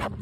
Yep.